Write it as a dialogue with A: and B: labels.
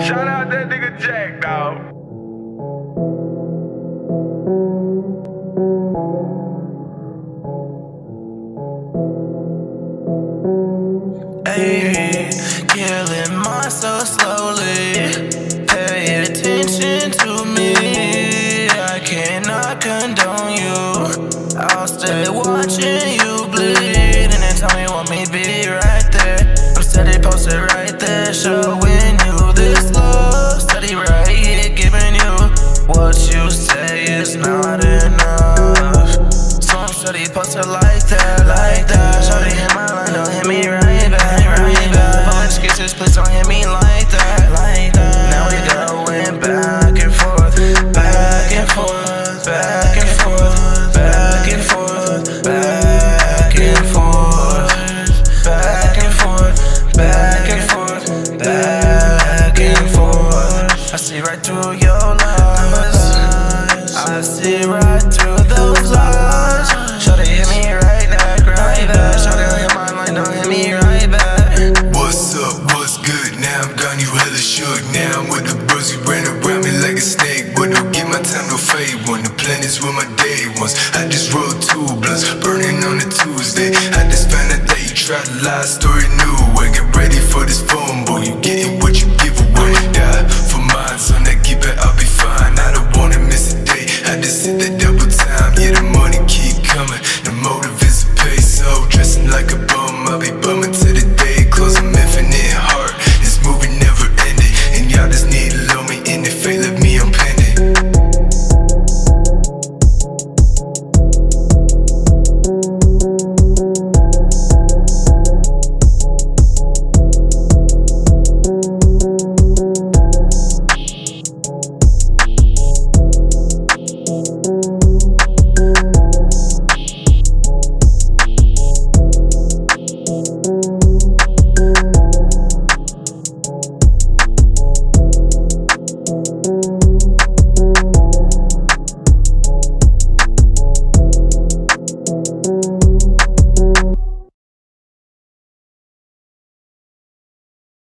A: Shout out that nigga Jack, dog.
B: Ayy, killing myself slowly. Pay attention to me. I cannot condone you. I'll stay watching you bleed. And then tell me what me be right there. I'm steady posted right there, showing I'm posted like that, like that. Shorty hit my line, don't hit me right back, right back. Pulling excuses, please don't hit me like that, like that. Now we going back and forth, back and forth, back and forth, back and forth, back and forth, back and forth, back and forth, back and forth. I see right through your lies. I see right through those lies. Hit me right back. Shawty hit me right back.
C: What's up, what's good? Now I'm gone, you hella shook. Now with the bros, you ran around me like a snake. But don't give my time no fade one. The plan is my day ones. I just rolled two blunts, burning on a Tuesday. I just found that you tried to lie, story new. I get ready for this phone